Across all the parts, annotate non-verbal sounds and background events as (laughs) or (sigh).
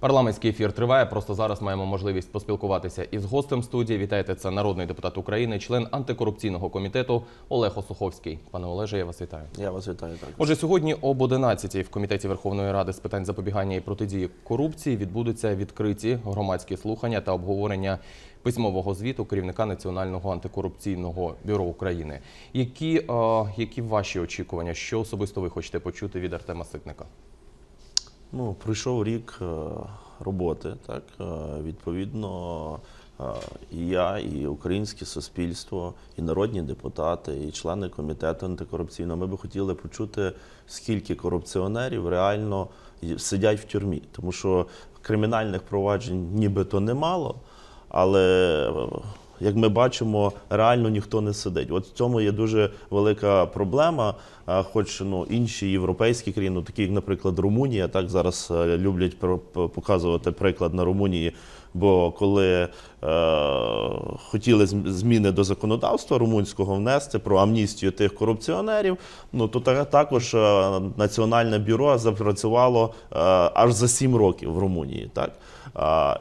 Парламентський ефір триває. Просто зараз маємо можливість поспілкуватися із гостем студії. Вітайте, це народний депутат України, член антикорупційного комітету Олег Осуховський. Пане Олеже, я вас вітаю. Я вас вітаю так. Отже, сьогодні об 11 в комітеті Верховної Ради з питань запобігання і протидії корупції відбудуться відкриті громадські слухання та обговорення письмового звіту керівника Національного антикорупційного бюро України. Які, е, які ваші очікування? Що особисто ви хочете почути від Артема Ситника? Ну, пройшов рік е, роботи, так е, відповідно. е, І я, і українське суспільство, і народні депутати, і члени комітету антикорупційного. Ми би хотіли почути, скільки корупціонерів реально сидять в тюрмі, тому що кримінальних проваджень нібито немало, але як ми бачимо, реально ніхто не сидить. От в цьому є дуже велика проблема. Хоч ну інші європейські країни, такі як, наприклад, Румунія, так зараз е, люблять показувати приклад на Румунії. Бо коли хотіли зміни до законодавства румунського внести про амністію тих корупціонерів, ну то також е, національне бюро запрацювало е, аж за сім років в Румунії. Так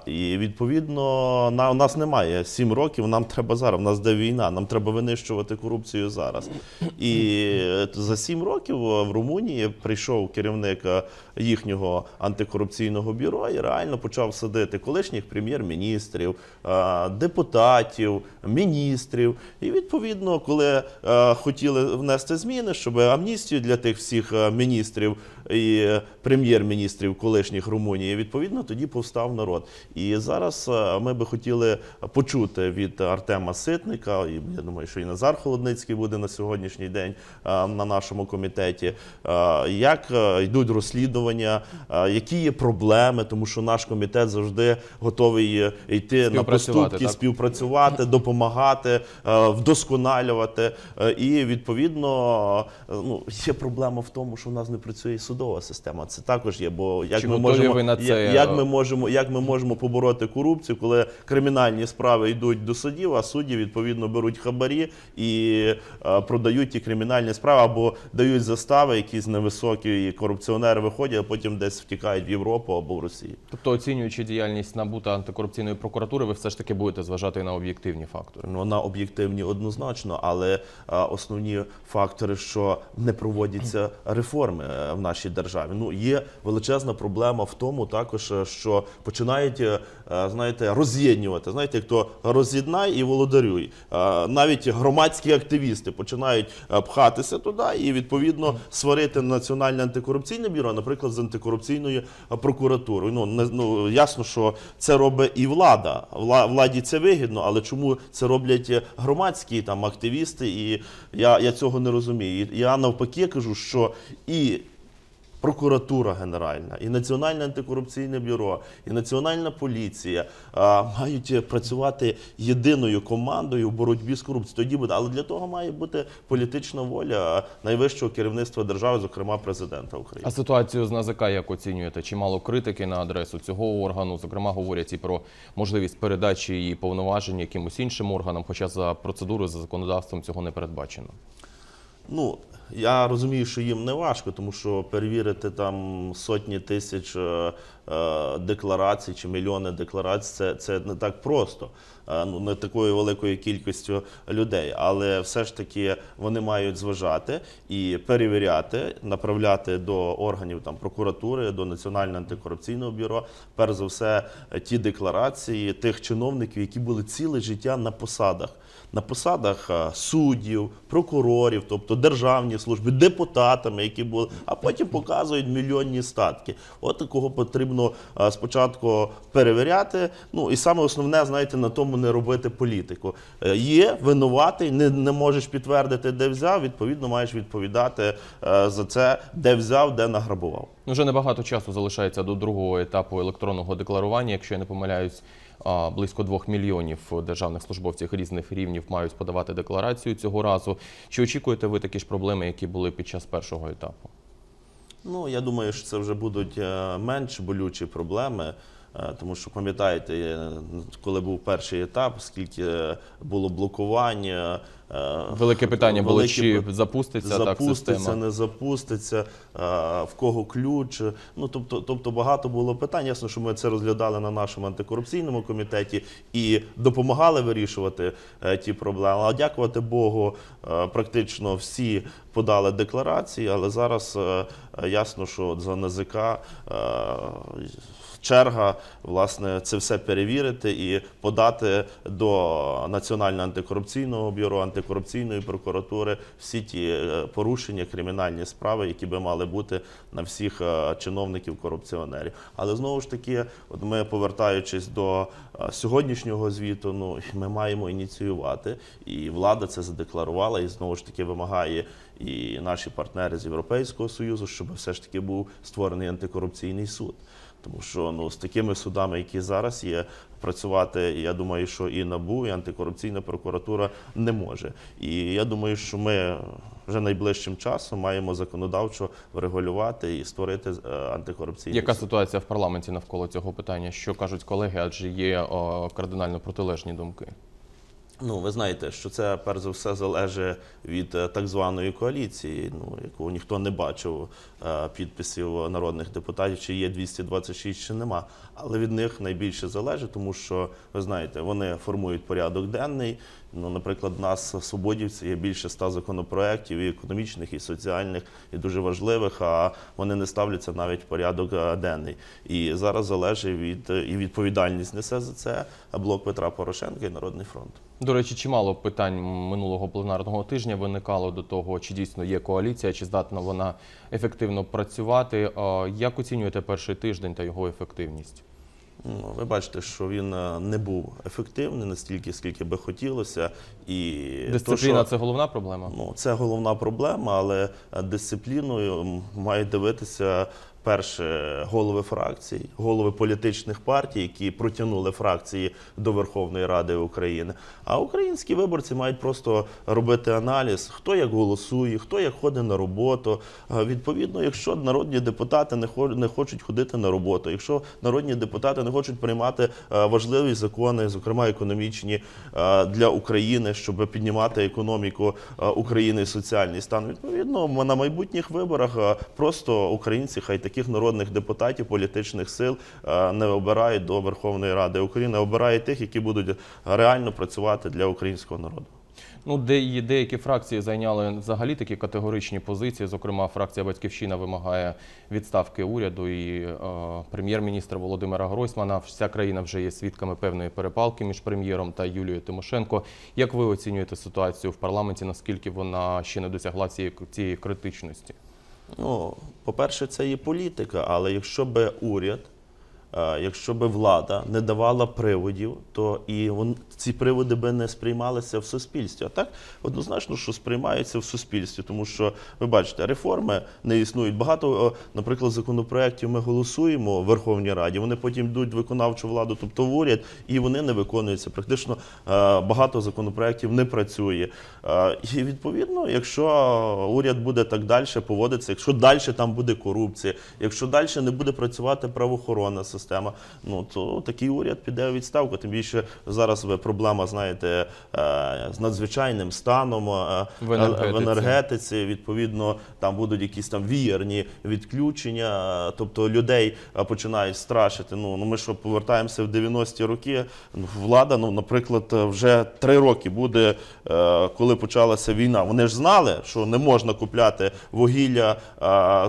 і відповідно на у нас немає сім років. Нам треба зараз. У нас де війна. Нам треба винищувати корупцію зараз. І е, за сім років е, в Румунії прийшов керівник е, їхнього антикорупційного бюро і реально почав садити колишніх прем'єр-міністрів, е, депутатів, міністрів. І відповідно, коли е, хотіли внести зміни, щоб амністію для тих всіх е, міністрів і е, прем'єр-міністрів колишніх Румунії, відповідно тоді повстав народ. І зараз е, ми би хотіли почути від Артема Ситника, і я думаю, що і Назар Холодницький буде на сьогоднішній день е, на нашому комітеті, як йдуть розслідування, які є проблеми, тому що наш комітет завжди готовий йти на поступки, так? співпрацювати, допомагати, вдосконалювати. І відповідно ну, є проблема в тому, що в нас не працює і судова система. Це також є. Бо як Чи ми можемо ви на це, як е, ми можемо, як ми можемо побороти корупцію, коли кримінальні справи йдуть до судів, а судді відповідно беруть хабарі і е, продають ті кримінальні справи або дають застави, якісь невисокі, і корупціонери виходять, а потім десь втікають в Європу або в Росію. Тобто, оцінюючи діяльність НАБУ та антикорупційної прокуратури, ви все ж таки будете зважати на об'єктивні фактори. Ну, Вона об'єктивні однозначно, але е, основні фактори, що не проводяться (clears throat) реформи е, в нашій державі. Ну є величезна проблема в тому, також е, що починають е, е, знаєте роз'єднувати. Знаєте, як то роз'єднай і володарюй. Навіть громадські активісти починають пхатися туди і відповідно сварити національне антикорупційне бюро, наприклад, з антикорупційною прокуратурою. Ну не ну ясно, що це робить і влада. Владі це вигідно, але чому це роблять громадські там активісти? І я, я цього не розумію. Я навпаки кажу, що і прокуратура генеральна, і Національне антикорупційне бюро, і Національна поліція а, мають працювати єдиною командою в боротьбі з корупцією. Тоді буде, але для того має бути політична воля найвищого керівництва держави, зокрема президента України. А ситуацію з НАЗК як оцінюєте? Чимало критики на адресу цього органу. Зокрема, говорять і про можливість передачі її повноважень якимось іншим органам, хоча за процедурою, за законодавством цього не передбачено. Ну, я розумію, що їм не важко, тому що перевірити там сотні тисяч е, е, декларацій чи мільйони декларацій це, це не так просто. Е, ну, не такою великою кількістю людей. Але все ж таки вони мають зважати і перевіряти, направляти до органів там прокуратури, до Національного антикорупційного бюро, перш за все, ті декларації тих чиновників, які були ціле життя на посадах. На посадах е, суддів, прокурорів, тобто державні служби, депутатами, які були, а потім показують мільйонні статки. От такого потрібно е, спочатку перевіряти. Ну і саме основне, знаєте, на тому не робити політику. Е, Є винуватий, не, не можеш підтвердити, де взяв. Відповідно, маєш відповідати за це, де взяв, де награбував. Вже небагато часу залишається до другого етапу електронного декларування. Якщо я не помиляюсь, близько двох мільйонів державних службовців різних рівнів мають подавати декларацію цього разу. Чи очікуєте ви такі ж проблеми, які були під час першого етапу? Ну, я думаю, що це вже будуть е, менш болючі проблеми. Е, Тому що пам'ятаєте, е, коли був перший етап, скільки було блокування. Е, Велике питання було, великі чи пи- запуститься, так система. не запуститься, е, в кого ключ. Ну тобто, тобто багато було питань. Ясно, що ми це розглядали на нашому антикорупційному комітеті і допомагали вирішувати е, ті проблеми. А дякувати Богу, практично всі подали декларації, але зараз ясно, що за НАЗК е, черга власне це все перевірити і подати до Національного антикорупційного бюро, антикорупційної прокуратури всі ті е, порушення, кримінальні справи, які би мали бути на всіх е, чиновників корупціонерів. Але знову ж таки, от ми повертаючись до е, сьогоднішнього звіту, ну ми маємо ініціювати, і влада це задекларувала, і знову ж таки вимагає. І наші партнери з Європейського союзу, щоб все ж таки був створений антикорупційний суд. Тому що ну з такими судами, які зараз є, працювати, я думаю, що і НАБУ, і антикорупційна прокуратура не може. І я думаю, що ми вже найближчим часом маємо законодавчо врегулювати і створити е, антикорупційний Яка суд. ситуація в парламенті навколо цього питання? Що кажуть колеги? Адже є о, кардинально протилежні думки. Ну, ви знаєте, що це перш за все залежить від е, так званої коаліції, ну яку ніхто не бачив е, підписів народних депутатів, чи є 226, чи нема. Але від них найбільше залежить, тому що ви знаєте, вони формують порядок денний. Ну, наприклад, в нас свободівці є більше ста законопроєктів, і економічних, і соціальних, і дуже важливих. А вони не ставляться навіть в порядок е, денний. І зараз залежить від е, і відповідальність несе за це блок Петра Порошенка і Народний фронт. До речі, чимало питань минулого пленарного тижня виникало до того, чи дійсно є коаліція, чи здатна вона ефективно працювати. Як оцінюєте перший тиждень та його ефективність? Ну, ви бачите, що він е, не був ефективний настільки, скільки би хотілося. І Дисципліна то, що, це головна проблема. ну, це головна проблема, але е, дисципліною мають дивитися. Перше голови фракцій, голови політичних партій, які протягнули фракції до Верховної Ради України. А українські виборці мають просто робити аналіз, хто як голосує, хто як ходить на роботу. Відповідно, якщо народні депутати не хо- не хочуть ходити на роботу, якщо народні депутати не хочуть приймати е, важливі закони, зокрема економічні е, для України, щоб піднімати економіку е, України і соціальний стан. Відповідно, на майбутніх виборах просто українці, хай таких народних депутатів, політичних сил е, не обирають до Верховної Ради України, а обирають тих, які будуть реально працювати для українського народу. Ну, де деякі фракції зайняли взагалі такі категоричні позиції. Зокрема, фракція Батьківщина вимагає відставки уряду і е, прем'єр-міністра Володимира Гройсмана. Вся країна вже є свідками певної перепалки між прем'єром та Юлією Тимошенко. Як ви оцінюєте ситуацію в парламенті? Наскільки вона ще не досягла цієї, цієї критичності? Ну, по-перше, це є політика, але якщо би уряд, якщо би влада не давала приводів, то і вон, ці приводи би не сприймалися в суспільстві. А так однозначно, що сприймаються в суспільстві, тому що ви бачите, реформи не існують. Багато, е, наприклад, законопроєктів ми голосуємо в Верховній Раді. Вони потім йдуть в виконавчу владу, тобто в уряд, і вони не виконуються. Практично е, багато законопроєктів не працює. Е, І відповідно, якщо уряд буде так далі поводитися, якщо далі там буде корупція, якщо далі не буде працювати правоохоронна система, ну то такий уряд піде у відставку. Тим більше зараз ви проблема, знаєте, е, з надзвичайним станом е, В енергетиці. в енергетиці. Відповідно, там будуть якісь там віярні відключення, тобто людей е, починають страшити. Ну, ну ми що повертаємося в 90-ті роки. Ну, Влада, ну, наприклад, вже три роки буде, коли почалася війна. Вони ж знали, що не можна купляти вугілля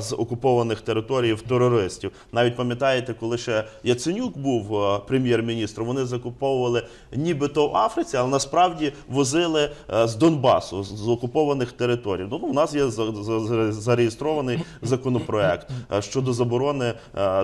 з окупованих територій в терористів. Навіть пам'ятаєте, коли ще Яценюк був е, прем'єр-міністром, вони закуповували нібито в Африці, але насправді возили е, з Донбасу, з окупованих територій. Ну, у нас є за- за- за- зареєстрований законопроект е, щодо заборони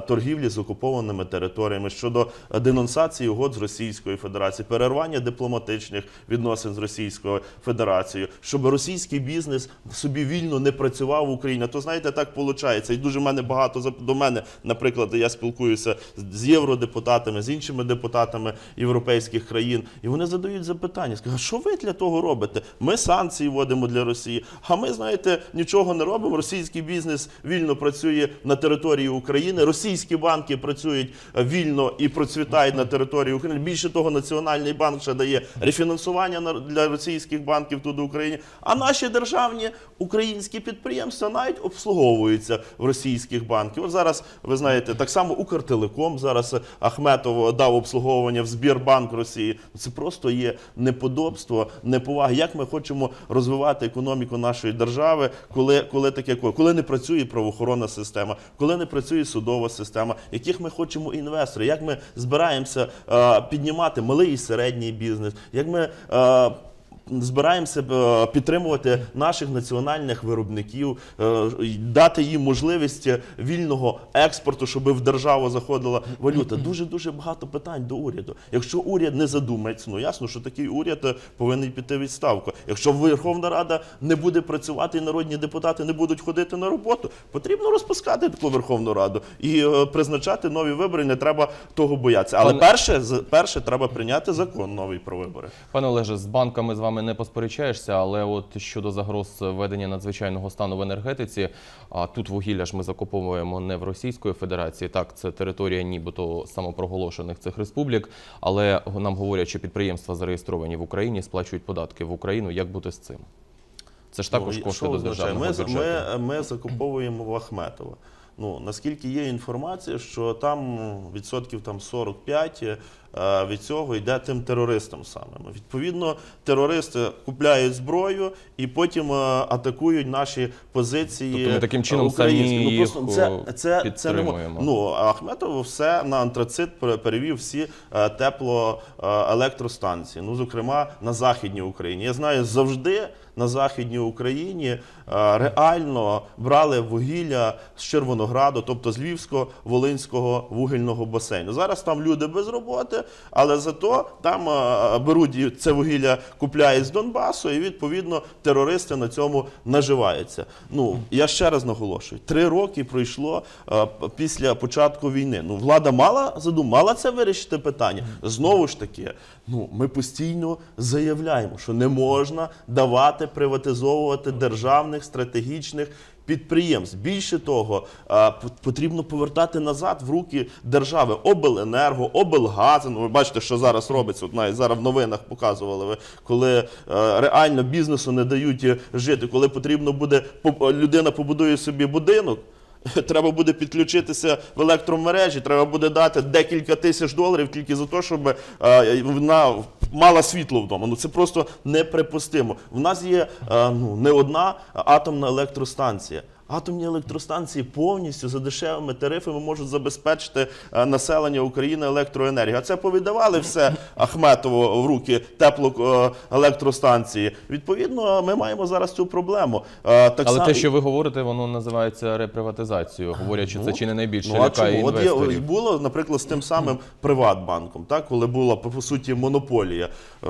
торгівлі з окупованими територіями, щодо денонсації угод з Російською Федерацією, перервання дипломатичних відносин з Російською Федерацією, щоб російський бізнес собі вільно не працював в Україні. То знаєте, так виходить. І дуже мене багато до мене, наприклад, я спілкуюся з- євродепутатами, з іншими депутатами європейських країн, і вони задають запитання. Скажуть, що ви для того робите? Ми санкції вводимо для Росії. А ми, знаєте, нічого не робимо. Російський бізнес вільно працює на території України. Російські банки працюють е, вільно і процвітають на території України. Більше того, Національний банк ще дає рефінансування на- для російських банків тут в Україні. А наші державні українські підприємства навіть обслуговуються в російських банків. От зараз ви знаєте, так само Укртелеком зараз Ахметов дав обслуговування в Збірбанк Росії. Це просто є неподобство, неповага. Як ми хочемо розвивати економіку нашої держави, коли, коли таке коли не працює правоохоронна система, коли не працює судова система, яких ми хочемо інвестори, як ми збираємося е, піднімати малий і середній бізнес, як ми. Збираємося е, підтримувати наших національних виробників, е, дати їм можливість вільного експорту, щоб в державу заходила валюта. Дуже дуже багато питань до уряду. Якщо уряд не задумається, ну ясно, що такий уряд е, повинен піти відставку. Якщо Верховна Рада не буде працювати і народні депутати не будуть ходити на роботу, потрібно розпускати таку Верховну Раду і призначати нові вибори. Не треба того боятися. Але Пане- перше, перше треба прийняти закон новий про вибори. Пане Олеже, з банками з вами не посперечаєшся, але от щодо загроз введення надзвичайного стану в енергетиці, а тут вугілля ж ми закуповуємо не в Російської Федерації, так це територія нібито самопроголошених цих республік, але нам говорять, що підприємства зареєстровані в Україні, сплачують податки в Україну. Як бути з цим? Це ж також Ну, кошти до державного ми, бюджету. Ми, ми закуповуємо в Ахметова. Ну, наскільки є інформація, що там відсотків там 45 е, від цього йде тим терористам самим. Відповідно, терористи купляють зброю і потім е, атакують наші позиції. Тобто ми таким чином українські. самі ну, просто це, це, це не Ну, Ахметов все на антрацит пере- перевів всі е, теплоелектростанції. Ну, зокрема, на Західній Україні. Я знаю, завжди на Західній Україні е, реально брали вугілля з Червонограду, тобто з Львівського Волинського вугільного басейну. Зараз там люди без роботи, але зато там е, беруть це вугілля, купляють з Донбасу, і відповідно терористи на цьому наживаються. Ну я ще раз наголошую: три роки пройшло е, після початку війни. Ну влада мала задум, мала це вирішити питання. Знову ж таки, ну ми постійно заявляємо, що не можна давати приватизовувати державних стратегічних. Підприємств більше того, потрібно повертати назад в руки держави обленерго, облгази. Ну, ви бачите, що зараз робиться. От навіть зараз в новинах показували ви, коли е, реально бізнесу не дають жити, коли потрібно буде людина побудує собі будинок. (laughs) Треба буде підключитися в електромережі, треба буде дати декілька тисяч доларів тільки за те, щоб е, вона мала світло вдома. Ну це просто неприпустимо. В нас є е, ну, не одна атомна електростанція. Атомні електростанції повністю за дешевими тарифами можуть забезпечити е, населення України електроенергією. А це повідавали все Ахметову в руки теплоелектростанції. Відповідно, ми маємо зараз цю проблему. Е, Так Але само- те, що ви говорите, воно називається реприватизацією. Говорять, що це чи не найбільше Ну, лякає? От є, було, наприклад, з тим самим Приватбанком, так, коли була по суті монополія. Е,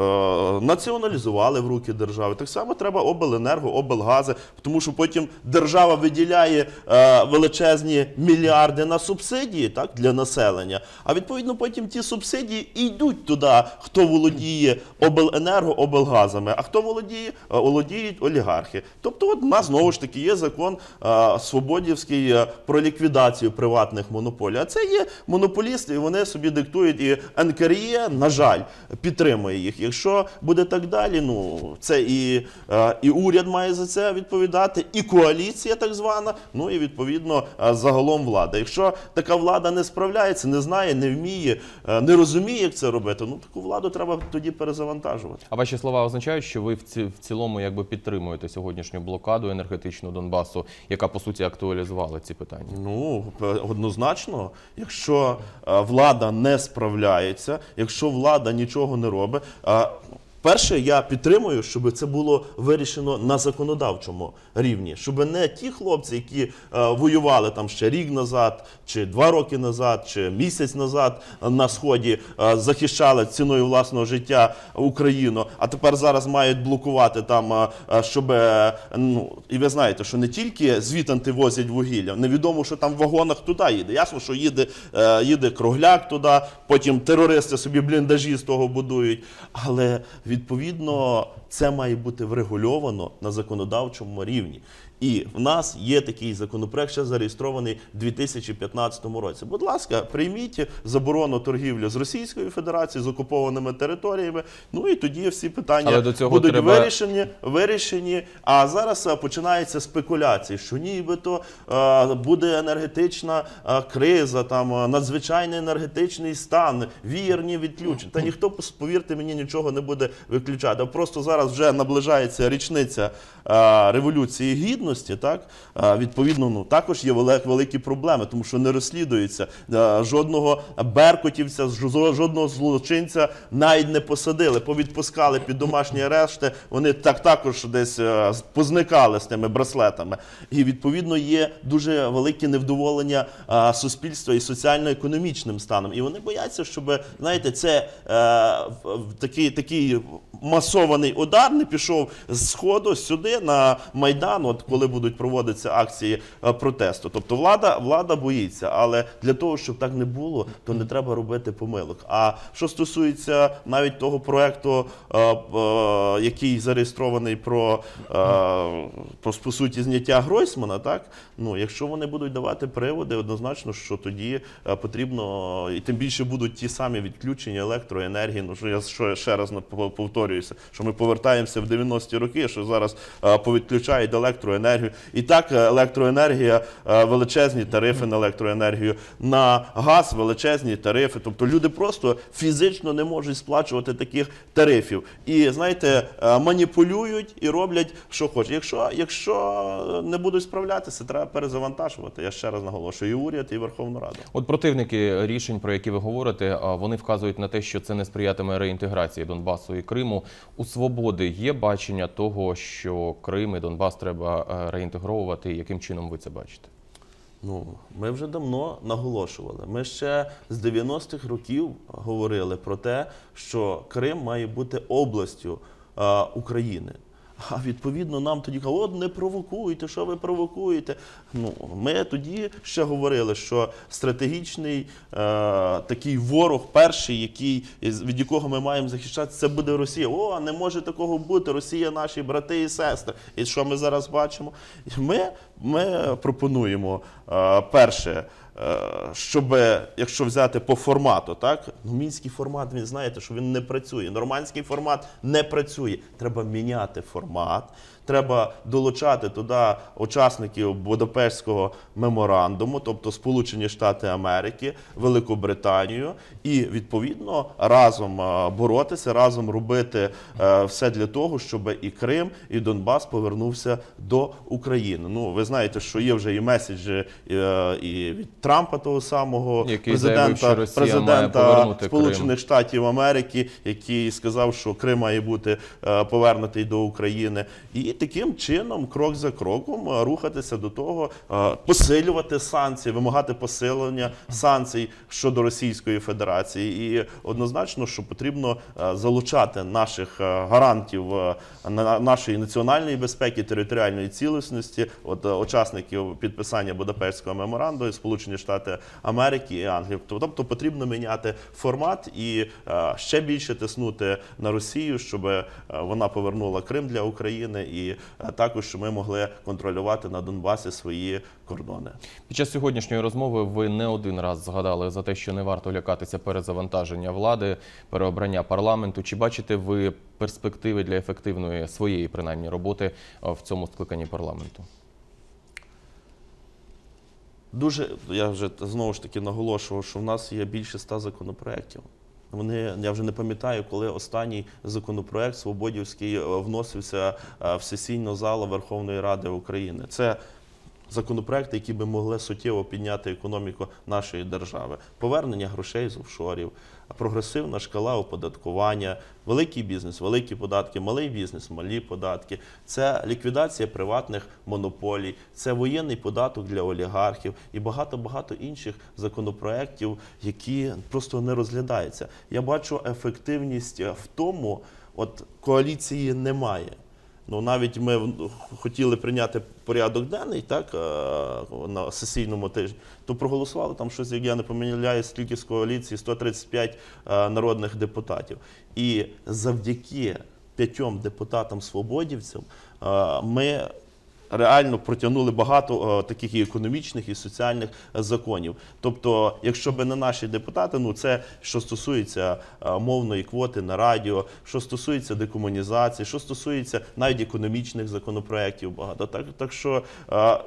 націоналізували в руки держави. Так само треба обленерго, облгази, тому що потім держава виділяє е, величезні мільярди на субсидії так, для населення. А відповідно потім ті субсидії і йдуть туди, хто володіє обленерго, облгазами, а хто володіє, е, володіють олігархи. Тобто, от у нас знову ж таки є закон е, Свободівський е, про ліквідацію приватних монополій. А це є монополісти, і вони собі диктують. І НКРЄ, на жаль, підтримує їх. Якщо буде так далі, ну це і, е, і уряд має за це відповідати, і коаліція так звана, ну і відповідно е, загалом влада. Якщо така влада не справляється, не знає, не вміє, е, не розуміє, як це робити, ну таку владу треба тоді перезавантажувати. А ваші слова означають, що ви в, ці, в цілому якби підтримуєте сьогоднішню блокаду енергетичну Донбасу, яка по суті актуалізувала ці питання. Ну, однозначно, якщо е, влада не справляється, якщо влада нічого не робить. Перше, я підтримую, щоб це було вирішено на законодавчому рівні, щоб не ті хлопці, які е, воювали там ще рік назад, чи два роки назад, чи місяць назад на сході, е, захищали ціною власного життя Україну, а тепер зараз мають блокувати там, е, щоб ну і ви знаєте, що не тільки звітанти возять вугілля, невідомо, що там в вагонах туди їде. Ясно, що їде, їде кругляк туди, потім терористи собі бліндажі з того будують. Але відповідно це має бути врегульовано на законодавчому рівні. І в нас є такий законопроект, ще зареєстрований у 2015 році. Будь ласка, прийміть заборону торгівлі з Російською Федерацією, з окупованими територіями. Ну і тоді всі питання будуть треба- вирішені, вирішені. А зараз е, починаються спекуляції, що нібито е, буде енергетична е, криза, там надзвичайний енергетичний стан, віярні відключення. Та ніхто, повірте мені, нічого не буде виключати. Просто зараз вже наближається річниця революції гідності. Так Е, відповідно, ну також є велик- великі проблеми, тому що не розслідується е, жодного беркутівця, жодного злочинця навіть не посадили, повідпускали під домашні арешти. Вони так також десь е, позникали з тими браслетами. І відповідно є дуже велике невдоволення суспільства і соціально-економічним станом. І вони бояться, щоб знаєте, це такий такий масований удар не пішов з сходу сюди на майдан, от коли будуть проводитися акції е, протесту. Тобто влада, влада боїться, але для того, щоб так не було, то не треба робити помилок. А що стосується навіть того проекту, е, е, який зареєстрований про, про по суті зняття Гройсмана, так ну якщо вони будуть давати приводи, однозначно, що тоді потрібно і тим більше будуть ті самі відключення електроенергії. Ну що я що ще раз повторююся, що ми повертаємося в 90-ті роки, що зараз повідключають електроенергію. І так е, електроенергія, е, величезні тарифи на електроенергію, на газ величезні тарифи. Тобто люди просто фізично не можуть сплачувати таких тарифів. І знаєте, е, маніпулюють і роблять, що хочуть. Якщо, якщо не будуть справлятися, треба перезавантажувати. Я ще раз наголошую, і уряд, і Верховну Раду. От противники рішень, про які ви говорите, вони вказують на те, що це не сприятиме реінтеграції Донбасу і Криму. У свободи є бачення того, що Крим і Донбас треба реінтегровувати. Яким чином ви це бачите? Ну, ми вже давно наголошували. Ми ще з 90-х років говорили про те, що Крим має бути областю е, України. А відповідно нам тоді кажуть, от не провокуйте, що ви провокуєте. Ну, ми тоді ще говорили, що стратегічний е, такий ворог, перший, який, від якого ми маємо захищатися, це буде Росія. О, не може такого бути. Росія наші брати і сестри. І що ми зараз бачимо? Ми, ми пропонуємо е, перше. е, Щоб, якщо взяти по формату, так ну мінський формат, він знаєте, що він не працює. Нормандський формат не працює. Треба міняти формат. Треба долучати туди учасників Будапештського меморандуму, тобто Сполучені Штати Америки, Великобританію, і відповідно разом е, боротися, разом робити все для того, щоб і Крим, і Донбас повернувся до України. Ну ви знаєте, що є вже і меседжі е, і від Трампа того самого Який заявив, що президента, президента. Сполучених Штатів Америки, який сказав, що Крим має бути е, повернутий до України, і таким чином, крок за кроком, е, рухатися до того, посилювати санкції, вимагати посилення санкцій щодо Російської Федерації. І однозначно, що потрібно залучати наших гарантів на- нашої національної безпеки, територіальної цілісності, от учасників підписання Будапештського меморандуму, Сполучені Штати Америки і Англії. Тобто потрібно міняти формат і е, ще більше тиснути на Росію, щоб е, вона повернула Крим для України, і е, також щоб ми могли контролювати на Донбасі свої кордони. Під час сьогоднішньої розмови ви не один раз згадали за те, що не варто лякатися перезавантаження влади, переобрання парламенту. Чи бачите ви перспективи для ефективної своєї принаймні роботи в цьому скликанні парламенту? Дуже я вже знову ж таки наголошував, що в нас є більше ста законопроєктів. Вони я вже не пам'ятаю, коли останній законопроект Свободівський е, вносився е, в сесійну залу Верховної Ради України. Це законопроекти, які би могли суттєво підняти економіку нашої держави. Повернення грошей з офшорів, прогресивна шкала оподаткування, великий бізнес, великі податки, малий бізнес, малі податки. Це ліквідація приватних монополій, це воєнний податок для олігархів і багато багато інших законопроєктів, які просто не розглядаються. Я бачу ефективність в тому, от коаліції немає. Ну, навіть ми хотіли прийняти порядок денний, так, е, на сесійному тижні, то проголосували там щось, як я не помиляюсь, скільки з коаліції, 135 е, народних депутатів. І завдяки п'ятьом депутатам-свободівцям е, ми реально протягнули багато е, таких і економічних, і соціальних е, законів. Тобто, якщо би не наші депутати, ну це що стосується е, мовної квоти на радіо, що стосується декомунізації, що стосується навіть економічних законопроєктів багато. Так, так що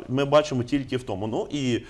ми бачимо тільки в тому. Ну і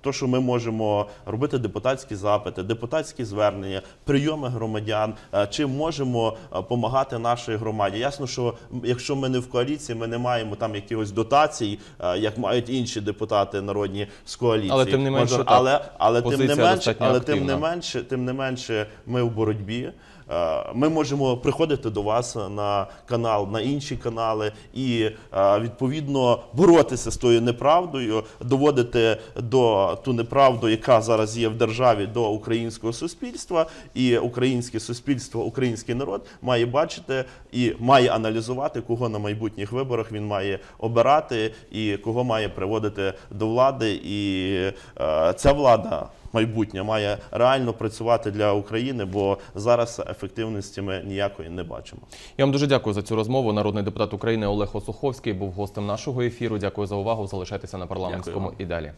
то, що ми можемо робити депутатські запити, депутатські звернення, прийоми громадян, е, чи можемо допомагати нашій громаді. Ясно, що якщо ми не в коаліції, ми не маємо там якихось дотацій, е, як мають інші депутати народні з коаліції. Але тим не менше, але, але тим не менше, але тим не менше, тим не менше, ми в боротьбі. Е, Ми можемо приходити до вас на канал, на інші канали і е, відповідно боротися з тою неправдою, доводити до ту неправду, яка зараз є в державі, до українського суспільства. І українське суспільство, український народ має бачити і має аналізувати, кого на майбутніх виборах він має обирати і кого має приводити до влади. І е, ця влада майбутнє має реально працювати для України, бо зараз ефективності ми ніякої не бачимо. Я вам дуже дякую за цю розмову. Народний депутат України Олег Осуховський був гостем нашого ефіру. Дякую за увагу. Залишайтеся на парламентському Дякую і далі.